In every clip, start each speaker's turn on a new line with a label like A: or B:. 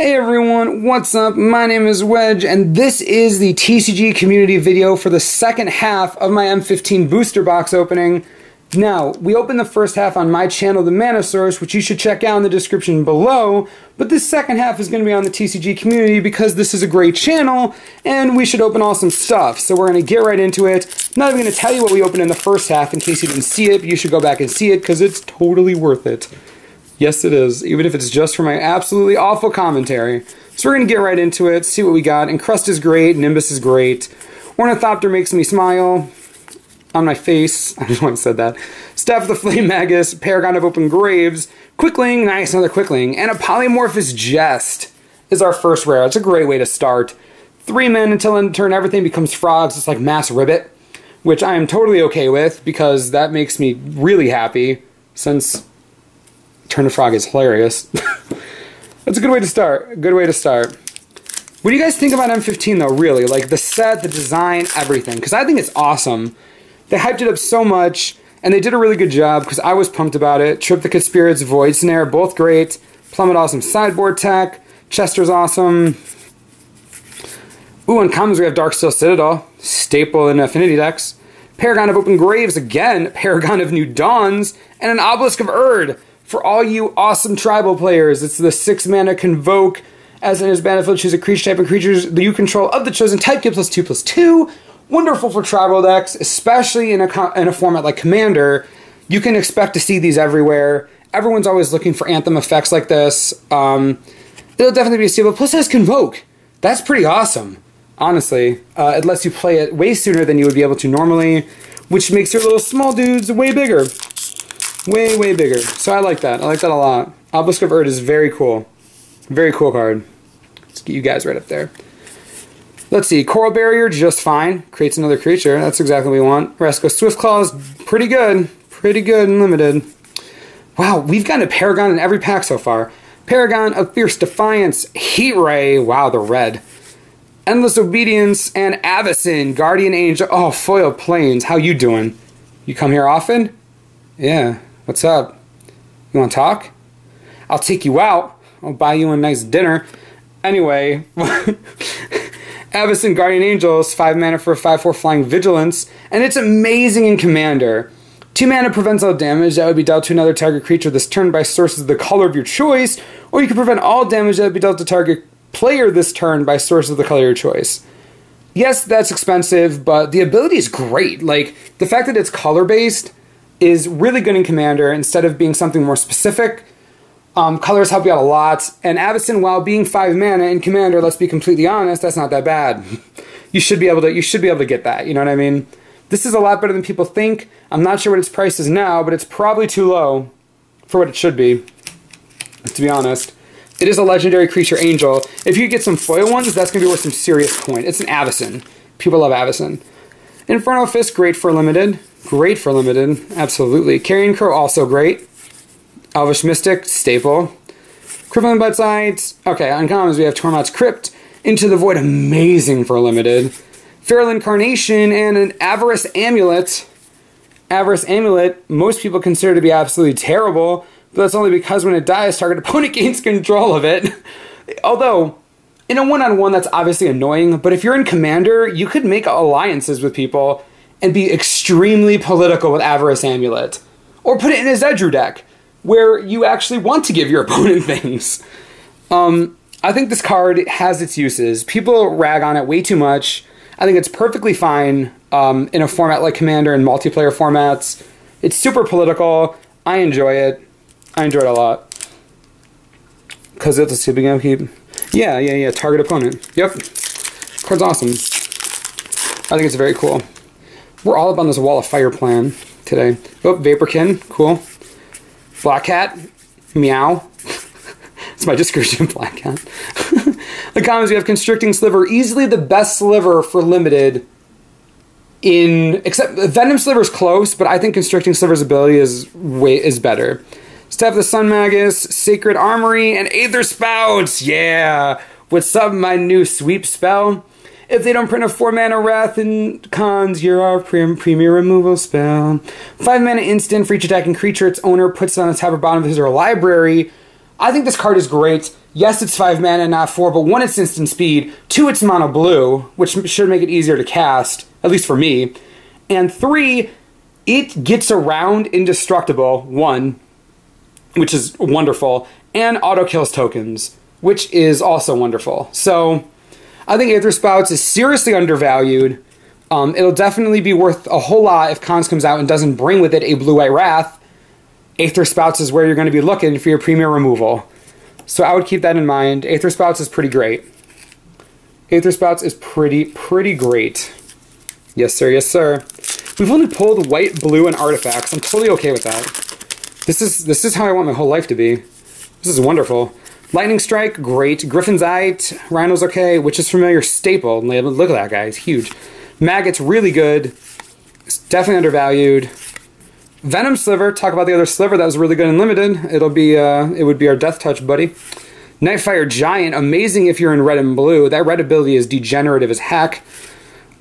A: Hey everyone, what's up? My name is Wedge, and this is the TCG community video for the second half of my M15 booster box opening. Now, we opened the first half on my channel, The Mana Source, which you should check out in the description below, but this second half is going to be on the TCG community because this is a great channel, and we should open awesome stuff. So we're going to get right into it. I'm not even going to tell you what we opened in the first half in case you didn't see it, you should go back and see it because it's totally worth it. Yes, it is, even if it's just for my absolutely awful commentary. So we're going to get right into it, see what we got. Encrust is great, Nimbus is great. Ornithopter makes me smile on my face. I just want to said that. Staff of the Flame Magus, Paragon of Open Graves, Quickling, nice, another Quickling, and a Polymorphist's Jest is our first rare. It's a great way to start. Three men until in turn everything becomes frogs. It's like Mass Ribbit, which I am totally okay with because that makes me really happy since Turn to Frog is hilarious. That's a good way to start. Good way to start. What do you guys think about M15 though, really? Like the set, the design, everything. Because I think it's awesome. They hyped it up so much, and they did a really good job because I was pumped about it. Triplicate Spirits, Void Snare, both great. Plummet awesome sideboard tech. Chester's awesome. Ooh, in commons we have Darksteel Citadel, staple in Affinity decks. Paragon of Open Graves again, Paragon of New Dawns, and an Obelisk of Urd for all you awesome tribal players. It's the six mana convoke. As in his battlefield, choose a creature type and creatures that you control of the chosen type get plus two plus two. Wonderful for tribal decks, especially in a in a format like Commander. You can expect to see these everywhere. Everyone's always looking for anthem effects like this. Um, it'll definitely be a steal. Plus, it has convoke. That's pretty awesome. Honestly, uh, it lets you play it way sooner than you would be able to normally, which makes your little small dudes way bigger. Way, way bigger. So I like that. I like that a lot. Obelisk of is very cool. Very cool card. Let's get you guys right up there. Let's see. Coral Barrier, just fine. Creates another creature. That's exactly what we want. Resco Swift Claw is pretty good. Pretty good and limited. Wow, we've gotten a Paragon in every pack so far. Paragon of Fierce Defiance, Heat Ray, wow, the red. Endless Obedience, and Avacyn, Guardian Angel. Oh, Foil Plains, how you doing? You come here often? Yeah, What's up? You want to talk? I'll take you out. I'll buy you a nice dinner. Anyway, Avacyn Guardian Angels, 5 mana for 5 4 Flying Vigilance, and it's amazing in Commander. 2 mana prevents all damage that would be dealt to another target creature this turn by sources of the color of your choice, or you can prevent all damage that would be dealt to target player this turn by source of the color of your choice. Yes, that's expensive, but the ability is great. Like, the fact that it's color based is really good in Commander instead of being something more specific. Um, colors help you out a lot, and Avacyn, while being five mana in Commander, let's be completely honest, that's not that bad. you should be able to you should be able to get that. You know what I mean? This is a lot better than people think. I'm not sure what its price is now, but it's probably too low for what it should be. To be honest, it is a legendary creature angel. If you get some foil ones, that's gonna be worth some serious coin. It's an Avacyn. People love Avacyn. Inferno Fist, great for limited. Great for limited, absolutely. Carrion Crow, also great. Elvish Mystic, staple. Crippling Bloodsight, okay, uncommons we have Tormod's Crypt. Into the Void, amazing for limited. Feral Incarnation and an Avarice Amulet. Avarice Amulet, most people consider to be absolutely terrible, but that's only because when it dies, target opponent gains control of it. Although, in a one on one, that's obviously annoying, but if you're in Commander, you could make alliances with people and be extremely political with Avarice Amulet. Or put it in a Zedruu deck, where you actually want to give your opponent things. Um, I think this card has its uses. People rag on it way too much. I think it's perfectly fine um, in a format like Commander and multiplayer formats. It's super political. I enjoy it. I enjoy it a lot. Because it's a super game keep. Yeah, yeah, yeah. Target opponent. Yep. Card's awesome. I think it's very cool. We're all up on this wall of fire plan today. Oh, Vaporkin, cool. Black Cat, meow. It's my description Black Cat. the comments we have Constricting Sliver, easily the best sliver for limited. In except Venom Sliver's close, but I think Constricting Sliver's ability is way is better. Of the Sun Magus, Sacred Armory, and Aether Spouts. Yeah, what's up, my new sweep spell? If they don't print a 4 mana Wrath and Khans, you're our premier removal spell. 5 mana instant for each attacking creature its owner puts on the top or bottom of his or her library. I think this card is great. Yes, it's 5 mana, and not 4, but 1, it's instant speed. 2, it's mono blue, which should make it easier to cast, at least for me. And 3, it gets around indestructible, 1, which is wonderful, and auto kills tokens, which is also wonderful. So I think Aether Spouts is seriously undervalued. Um, it'll definitely be worth a whole lot if Khans comes out and doesn't bring with it a Blue Eye Wrath. Aether Spouts is where you're going to be looking for your premier removal. So I would keep that in mind. Aether Spouts is pretty great. Aether Spouts is pretty, pretty great. Yes, sir, yes, sir. We've only pulled white, blue, and artifacts. I'm totally okay with that. This is this is how I want my whole life to be. This is wonderful. Lightning Strike, great. Griffin's Eye, Rhino's okay. Witch's Familiar, staple. Look at that guy, he's huge. Maggot's really good. It's definitely undervalued. Venom Sliver, talk about the other sliver that was really good and limited. It'll be uh, it would be our Death Touch buddy. Nightfire Giant, amazing if you're in red and blue. That red ability is degenerative as heck.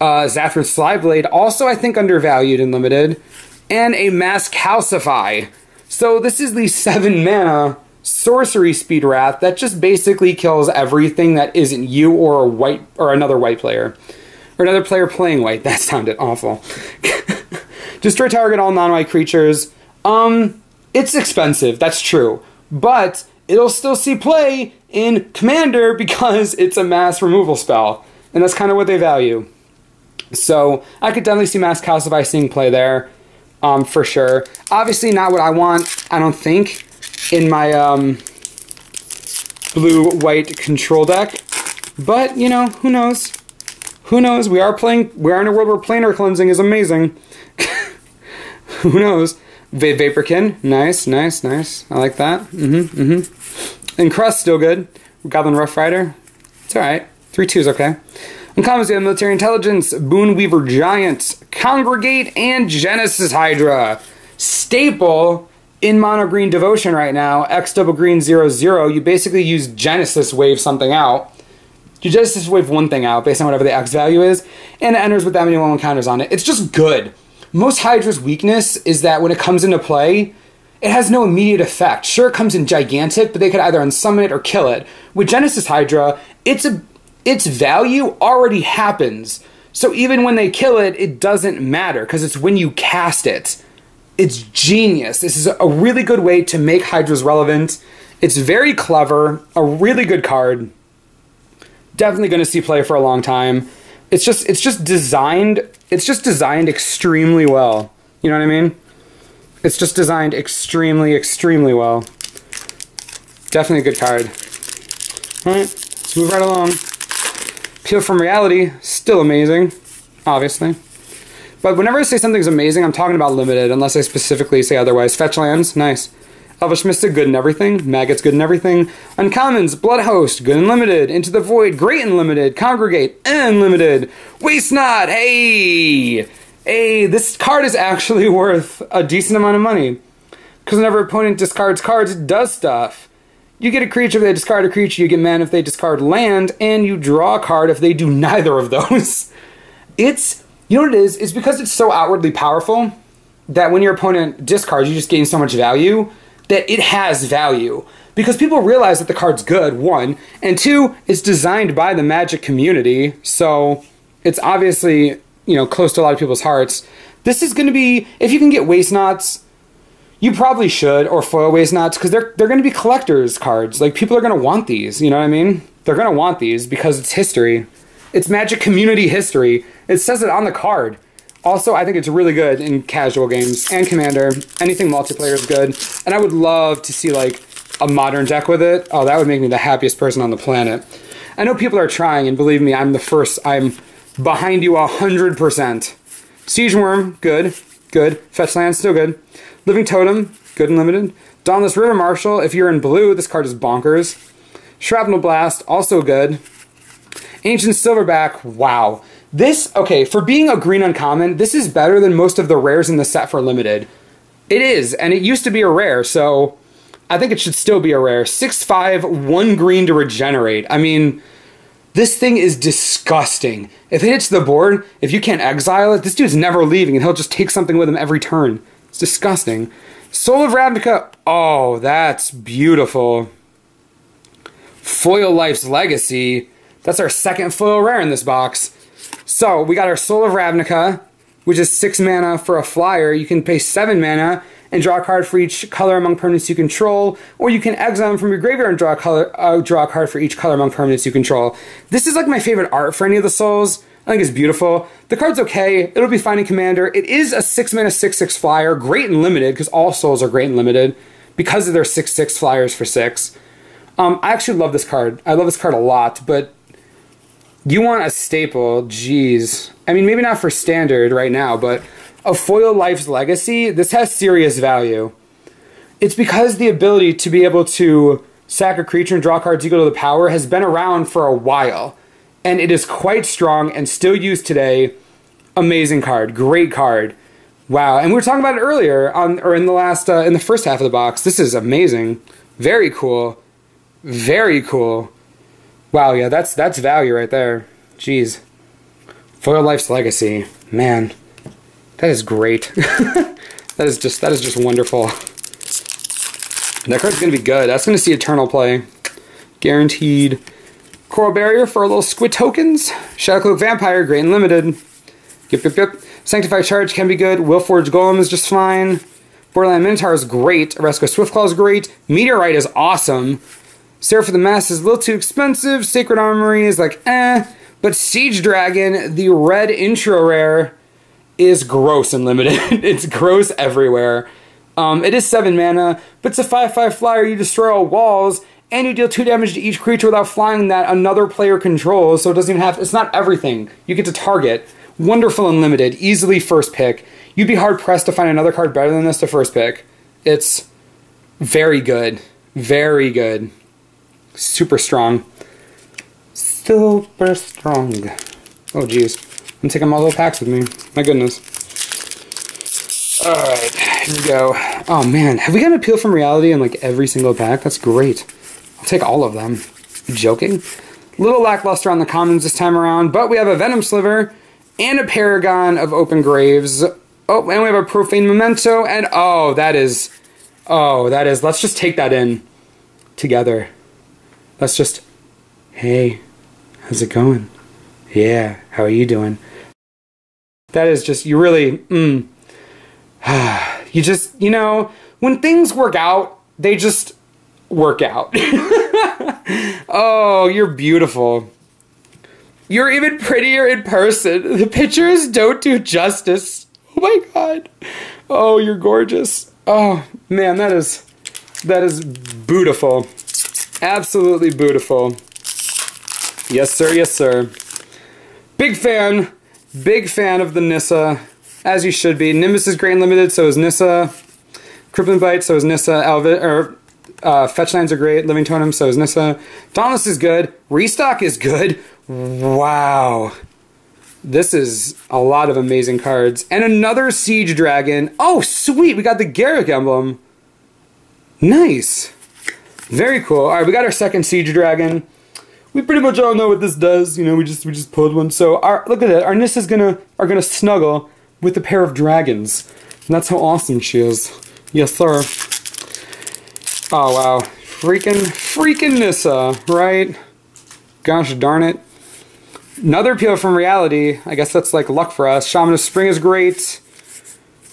A: Uh, Zafir Slyblade, also I think undervalued and limited. And a Mass Calcify. So this is the 7 mana sorcery speed wrath that just basically kills everything that isn't you or a white or another white player. Or another player playing white. That sounded awful. Destroy target all non-white creatures. Um, it's expensive, that's true. But it'll still see play in Commander because it's a mass removal spell. And that's kind of what they value. So I could definitely see Mass Calcify seeing play there, um, for sure. Obviously not what I want, I don't think, in my um, blue-white control deck. But, you know, who knows? Who knows? We are playing, we are in a world where planar cleansing is amazing. Who knows? Va- Vaporkin, nice, nice, nice. I like that. Mm-hmm, mm-hmm. And Crust, still good. Goblin Rough Rider, it's alright. 3-2's okay. Uncommons, we have Military Intelligence, Boon Weaver Giants, Congregate, and Genesis Hydra. Staple in mono green devotion right now, X double green zero zero, you basically use Genesis wave something out. You Genesis wave one thing out based on whatever the X value is, and it enters with that many one counters on it. It's just good most Hydra's weakness is that when it comes into play, it has no immediate effect. Sure, it comes in gigantic, but they could either unsummon it or kill it. With Genesis Hydra, it's a its value already happens. So even when they kill it, it doesn't matter because it's when you cast it. It's genius. This is a really good way to make Hydras relevant. It's very clever, a really good card. Definitely going to see play for a long time. It's just it's just designed it's just designed extremely well. You know what I mean? It's just designed extremely, extremely well. Definitely a good card. Alright, let's move right along. Peel from Reality, still amazing, obviously. But whenever I say something's amazing, I'm talking about limited, unless I specifically say otherwise. Fetch lands, nice. Elvish Mystic, good and everything. Maggot's good and everything. Uncommons, Blood Host, good and limited. Into the Void, great and limited. Congregate, and limited. Waste Not, hey! Hey, this card is actually worth a decent amount of money. Because whenever opponent discards cards, it does stuff. You get a creature if they discard a creature, you get mana if they discard land, and you draw a card if they do neither of those. It's, you know what it is? It's because it's so outwardly powerful that when your opponent discards, you just gain so much value that it has value because people realize that the card's good, one, and two, it's designed by the Magic community, so it's obviously, you know, close to a lot of people's hearts. This is going to be, if you can get Waste Nots, you probably should, or foil Waste Nots, because they're, they're going to be collector's cards. Like, people are going to want these, you know what I mean? They're going to want these because it's history. It's Magic community history. It says it on the card. Also, I think it's really good in casual games and Commander. Anything multiplayer is good. And I would love to see like a modern deck with it. Oh, that would make me the happiest person on the planet. I know people are trying, and believe me, I'm the first. I'm behind you 100%. Siege Wurm, good. Good. Fetch Land, still good. Living Totem, good and limited. Dauntless River Marshal, if you're in blue, this card is bonkers. Shrapnel Blast, also good. Ancient Silverback, wow. This, okay, for being a green uncommon, this is better than most of the rares in the set for limited. It is, and it used to be a rare, so I think it should still be a rare. 6-5, 1 green to regenerate. I mean, this thing is disgusting. If it hits the board, if you can't exile it, this dude's never leaving, and he'll just take something with him every turn. It's disgusting. Soul of Ravnica, oh, that's beautiful. Foil Life's Legacy. That's our second foil rare in this box. So we got our Soul of Ravnica, which is six mana for a flyer. You can pay seven mana and draw a card for each color among permanents you control, or you can exile them from your graveyard and draw a color, uh, draw a card for each color among permanents you control. This is like my favorite art for any of the souls. I think it's beautiful. The card's okay. It'll be fine in Commander. It is a six mana six six flyer, great and limited because all souls are great and limited because of their six six flyers for six. Um, I actually love this card. I love this card a lot, but you want a staple, jeez. I mean, maybe not for standard right now, but a foil life's legacy, this has serious value. It's because the ability to be able to sack a creature and draw cards equal to the power has been around for a while. And it is quite strong and still used today. Amazing card, great card. Wow, and we were talking about it earlier on or in the last uh, in the first half of the box. This is amazing. Very cool. Very cool. Wow, yeah, that's that's value right there. Jeez. Foil Life's Legacy. Man. That is great. that is just that is just wonderful. That card's gonna be good. That's gonna see eternal play. Guaranteed. Coral Barrier for a little squid tokens. Shadowcloak Vampire, great and limited. Yep, yep, yep. Sanctified Charge can be good. Willforge Golem is just fine. Borderland Minotaur is great. Oreskos Swiftclaw is great. Meteorite is awesome. Seraph of the Mass is a little too expensive. Sacred Armory is like eh. But Siege Dragon, the red intro rare, is gross and limited. it's gross everywhere. Um, it is 7 mana, but it's a 5 5 flyer. You destroy all walls, and you deal 2 damage to each creature without flying that another player controls, so it doesn't even have. It's not everything. You get to target. Wonderful and limited. Easily first pick. You'd be hard pressed to find another card better than this to first pick. It's very good. Very good. Super strong. Super strong. Oh, jeez. I'm taking my little packs with me. My goodness. Alright, here we go. Oh man, have we got an appeal from reality in like every single pack? That's great. I'll take all of them. joking? Little lackluster on the commons this time around, but we have a Venom Sliver and a Paragon of Open Graves. Oh, and we have a Profane Memento, and oh, that is. Oh, that is. Let's just take that in together. Let's just. Hey, how's it going? Yeah, how are you doing? That is just, you really, mm, you just, you know, when things work out, they just work out. oh, you're beautiful. You're even prettier in person. The pictures don't do justice. Oh my god. Oh, you're gorgeous. Oh, man, that is that is beautiful. Absolutely beautiful. Yes, sir. Yes, sir. Big fan. Big fan of the Nissa, as you should be. Nimbus is Grain Limited, so is Nissa. Crippling Blight, so is Nissa. Or uh, Fetch Lines are great. Living Totem, so is Nissa. Dauntless is good. Restock is good. Wow. This is a lot of amazing cards. And another Siege Dragon. Oh, sweet. We got the Garruk emblem. Nice. Very cool. All right, we got our second Siege Dragon we pretty much all know what this does. You know, we just we just pulled one. So our look at that. Our Nissa's gonna are gonna snuggle with a pair of dragons. And that's how awesome she is. Yes, sir. Oh wow. Freaking freaking Nissa, right? Gosh darn it. Another appeal from reality. I guess that's like luck for us. Shaman of Spring is great.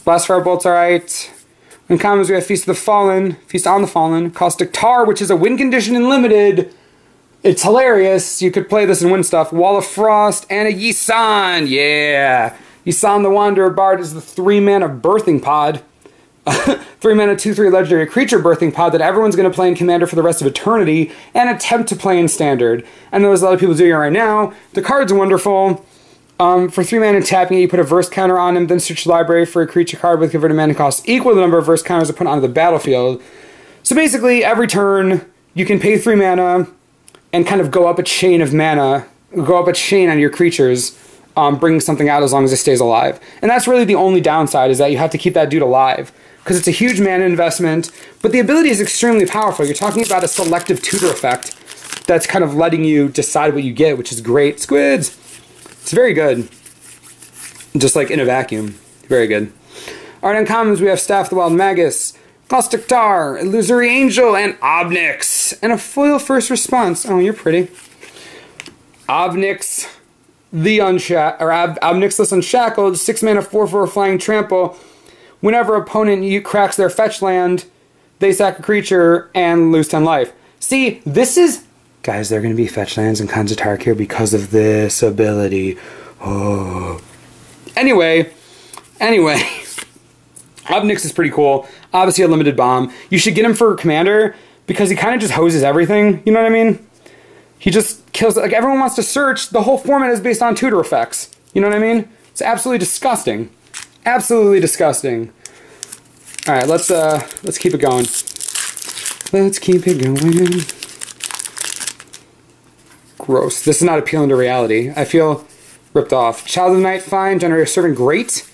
A: Blast Fire Bolt's alright. In commons, we have Feast of the Fallen, Feast on the Fallen, Caustic Tar, which is a win condition and limited. It's hilarious. You could play this and win stuff. Wall of Frost and a Yisan. Yeah. Yisan the Wanderer Bard is the three mana birthing pod. three mana, two, three legendary creature birthing pod that everyone's going to play in Commander for the rest of eternity and attempt to play in Standard. I know there's a lot of people doing it right now. The card's wonderful. Um, for three mana tapping it, you put a verse counter on him, then search the library for a creature card with converted mana cost equal to the number of verse counters to put onto the battlefield. So basically, every turn, you can pay three mana, and kind of go up a chain of mana, go up a chain on your creatures, um, bring something out as long as it stays alive. And that's really the only downside is that you have to keep that dude alive because it's a huge mana investment, but the ability is extremely powerful. You're talking about a selective tutor effect that's kind of letting you decide what you get, which is great. Squids! It's very good. Just like in a vacuum. Very good. Alright, uncommons, we have Staff the Wild Magus, Caustic Tar, Illusory Angel, and Obnix. And a foil first response. Oh, you're pretty. Obnix, the Unshack or Ob- Obnixless Unshackled, 6 mana 4 4 Flying Trample. Whenever opponent you cracks their fetch land, they sack a creature and lose 10 life. See, this is. Guys, they're going to be fetch lands and Khans of Tarkir because of this ability. Oh. Anyway, anyway. Obnix is pretty cool. Obviously, a limited bomb. You should get him for commander because he kind of just hoses everything. You know what I mean? He just kills. Like everyone wants to search. The whole format is based on tutor effects. You know what I mean? It's absolutely disgusting. Absolutely disgusting. All right, let's uh let's keep it going. Let's keep it going. Gross. This is not appealing to reality. I feel ripped off. Child of the Night, fine. Generator Servant, great.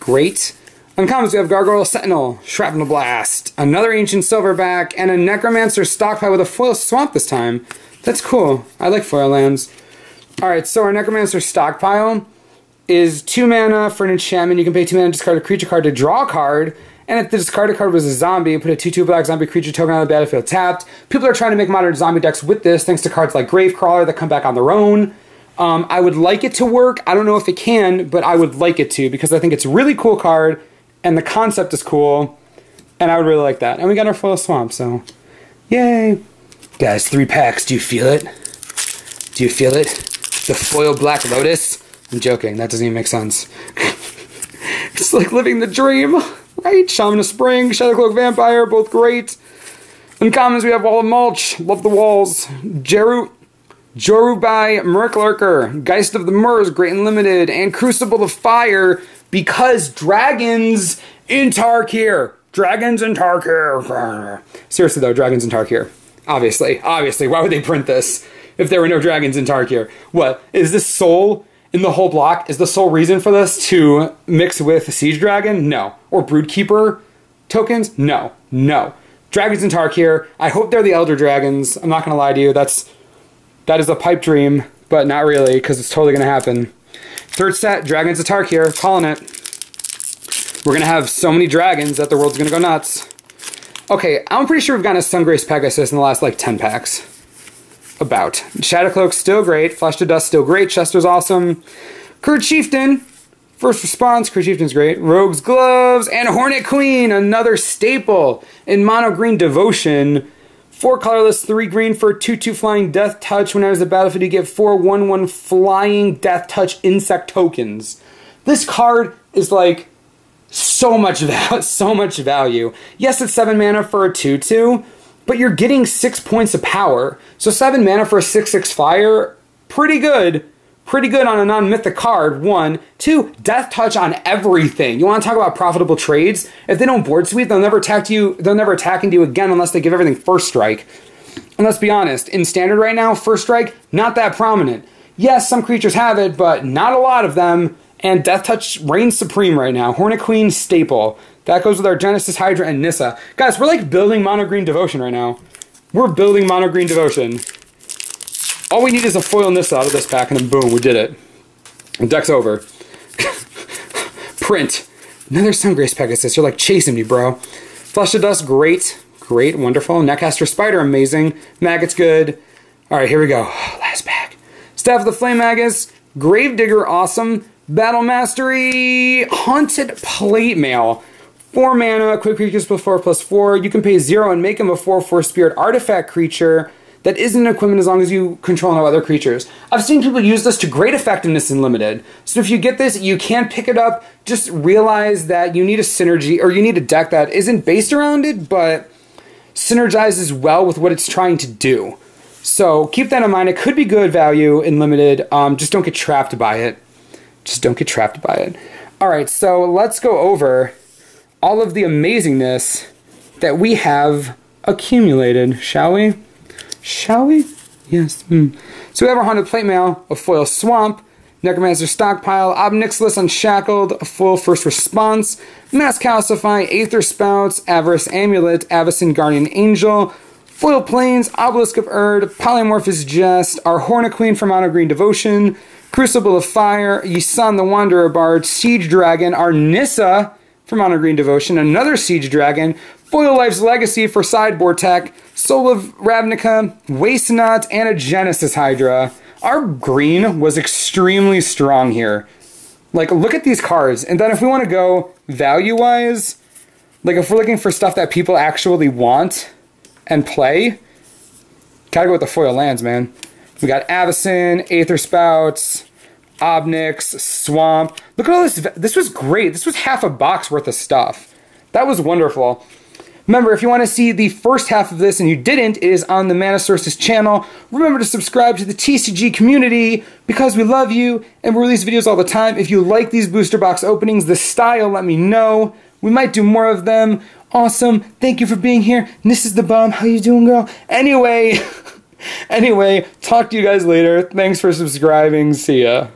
A: Great. Uncommons, we have Gargoyle Sentinel, Shrapnel Blast, another Ancient Silverback, and a Necromancer Stockpile with a foil swamp this time. That's cool. I like foil lands. Alright, so our Necromancer Stockpile is 2 mana for an enchantment. You can pay 2 mana to discard a creature card to draw a card. And if the discarded card was a zombie, put a 2 2 black zombie creature token on the battlefield tapped. People are trying to make modern zombie decks with this, thanks to cards like Gravecrawler that come back on their own. Um, I would like it to work. I don't know if it can, but I would like it to because I think it's a really cool card and the concept is cool, and I would really like that. And we got our foil swamp, so yay! Guys, three packs. Do you feel it? Do you feel it? The foil black lotus. I'm joking. That doesn't even make sense. it's like living the dream, right? Shaman of Spring, Shadowcloak Vampire, both great. In commons, we have Wall of Mulch, Love the Walls, Jeru, Jorubai, Murklurker, Geist of the Moors, Great and Limited, and Crucible of Fire, because dragons in Tarkir. Dragons in Tarkir. Seriously though, dragons in Tarkir. Obviously, obviously, why would they print this if there were no dragons in Tarkir? What is this soul in the whole block? Is the sole reason for this to mix with Siege Dragon? No. Or Broodkeeper tokens? No. No. Dragons in Tarkir. I hope they're the Elder Dragons. I'm not gonna lie to you. That's that is a pipe dream, but not really because it's totally gonna happen. Third set, Dragons of Tarkir, calling it. We're gonna have so many dragons that the world's gonna go nuts. Okay, I'm pretty sure we've gotten a Sungrace Pegasus in the last like 10 packs. About. Shadowcloak still great. Flesh to Dust still great. Chester's awesome. Kird Chieftain, first response. Kird Chieftain's great. Rogue's Gloves and Hornet Queen, another staple in Mono Green Devotion. Four colorless, three green for two two flying death touch. When enters the battlefield, you get four one one flying death touch insect tokens. This card is like so much value, so much value. Yes, it's seven mana for a two two, but you're getting six points of power. So seven mana for a six six fire, pretty good pretty good on a non-mythic card. One, two, death touch on everything. You want to talk about profitable trades? If they don't board sweep, they'll never attack you. They'll never attack into you again unless they give everything first strike. And let's be honest, in standard right now, first strike not that prominent. Yes, some creatures have it, but not a lot of them. And death touch reigns supreme right now. Hornet Queen staple. That goes with our Genesis Hydra and Nissa. Guys, we're like building mono green devotion right now. We're building mono green devotion. All we need is a foil Nissa out of this pack, and then boom, we did it. The deck's over. Print. Another Sungrace Pegasus. You're like chasing me, bro. Flesh to Dust, great. Great, wonderful. Netcaster Spider, amazing. Maggot's good. Alright, here we go. Last pack. Staff of the Flame Magus. Gravedigger, awesome. Battle Mastery. Haunted Plate Mail. 4 mana, quick creatures plus 4 plus 4. You can pay 0 and make him a 4 4 spirit artifact creature that isn't an equipment as long as you control no other creatures. I've seen people use this to great effectiveness in limited. So if you get this, you can pick it up. Just realize that you need a synergy or you need a deck that isn't based around it, but synergizes well with what it's trying to do. So keep that in mind. It could be good value in limited. Um, just don't get trapped by it. Just don't get trapped by it. All right, so let's go over all of the amazingness that we have accumulated, shall we? Shall we? Yes. Mm. So we have our Haunted Plate Mail, a foil Swamp, Necromancer Stockpile, Ob Nixilis Unshackled, a full First Response, Mass Calcify, Aether Spouts, Avarice Amulet, Avacyn Guardian Angel, Foil Plains, Obelisk of Urd, Polymorphist's Jest, our Hornet Queen from Mono Green Devotion, Crucible of Fire, Yisan the Wanderer Bard, Siege Dragon, our Nissa for Mono Green Devotion, another Siege Dragon, Foil Life's Legacy for sideboard tech, Soul of Ravnica, Waste Not, and a Genesis Hydra. Our green was extremely strong here. Like, look at these cards. And then if we want to go value-wise, like if we're looking for stuff that people actually want and play, gotta go with the foil lands, man. We got Avacyn, Aether Spouts, Ob Nixilis, Swamp. Look at all this. This was great. This was half a box worth of stuff. That was wonderful. Remember, if you want to see the first half of this and you didn't, it is on the Mana Sources channel. Remember to subscribe to the TCG community because we love you and we release videos all the time. If you like these booster box openings, the style, let me know. We might do more of them. Awesome. Thank you for being here. This is the bomb. How you doing, girl? Anyway, anyway, talk to you guys later. Thanks for subscribing. See ya.